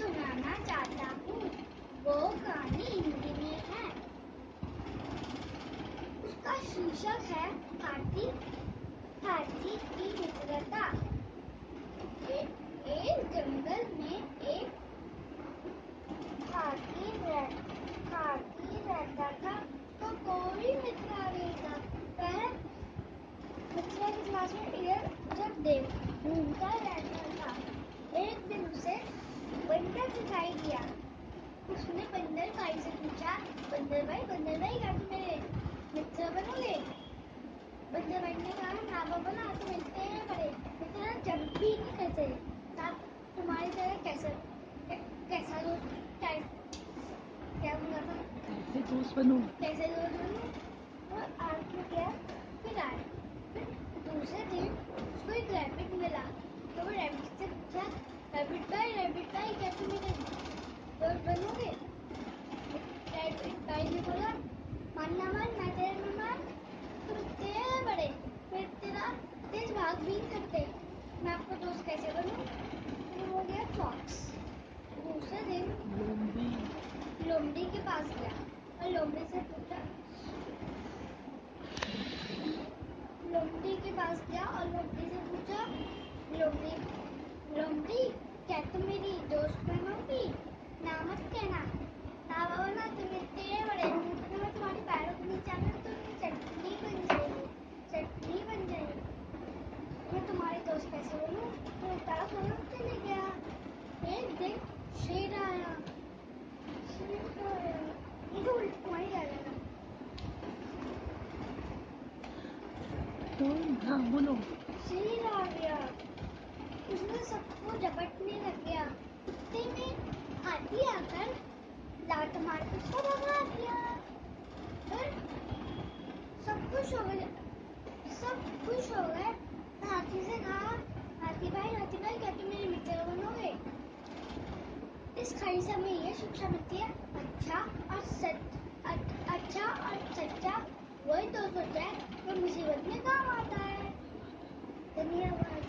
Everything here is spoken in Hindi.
सुनाना चाहता हूँ वो कहानी हिंदी में है उसका शीर्षक है हाथी हाथी की मित्रता एक जंगल में एक हाथी हाथी रहता था तो कोई मित्र की क्लास में घूमता रहता था, एक दिन उसे उसने बंदर भाई से पूछा बंदर भाई बंदर भाई क्या तुम मेरे मित्र बनोगे बंदर भाई ने कहा ना बाबा ना तो मिलते हैं बड़े मित्र जब भी नहीं करते आप तुम्हारी तरह कैसे कैसा दोस्त क्या क्या बोला था कैसे दोस्त बनूं कैसे दोस्त बनूं और आज में गया फिर आए फिर दूसरे दिन उसको एक रैबिट मिला तो वो रैबिट से पूछा रैबिट भाई रैबिट भाई क्या तुम मेरे दोस्त बनोगे भाई बोला मानना मान मैं तेरे में मान तुम इतने बड़े मैं तेरा तेज भाग भी नहीं सकते मैं आपको दोस्त कैसे बनूं फिर हो गया फॉक्स दूसरे दिन लोमड़ी लोमड़ी के पास गया और लोमड़ी से पूछा लोमड़ी के पास गया और लोमड़ी से पूछा लोमड़ी क्या तुम मेरी दोस्त बनोगी ना मत कहना ना बाबा ना तुम इतने बड़े हो, तो मैं तुम्हारे पैरों के नीचे आकर तुम चटनी बन जाएगी चटनी बन जाएगी मैं तुम्हारे दोस्त कैसे बनूं तो बड़ा फ़ोन चले गया एक दिन शेर आया शेर आया ये तो उल्ट तुम्हारी जा जाएगा तो हाँ बोलो। शेर आ गया उसने सबको झपटने लग गया। हाथी आकर लात मार के उसको भगा दिया। फिर सब खुश हो गए। सब खुश हो गए। हाथी से कहा, हाथी भाई हाथी भाई, क्या तुम मेरे मित्र बनोगे? इस खाली समय ये शिक्षा मिलती है अच्छा और सच अच्छा और सच्चा, वही दोस्त होता है। में काम आता है धन्यवाद